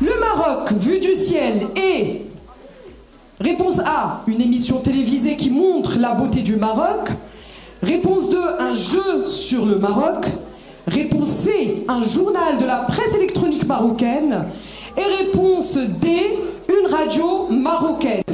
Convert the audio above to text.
Le Maroc, vu du ciel, est Réponse A, une émission télévisée qui montre la beauté du Maroc. Réponse 2, un jeu sur le Maroc. Réponse C, un journal de la presse électronique marocaine. Et réponse D, une radio marocaine.